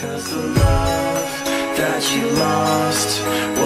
Cause the love that you lost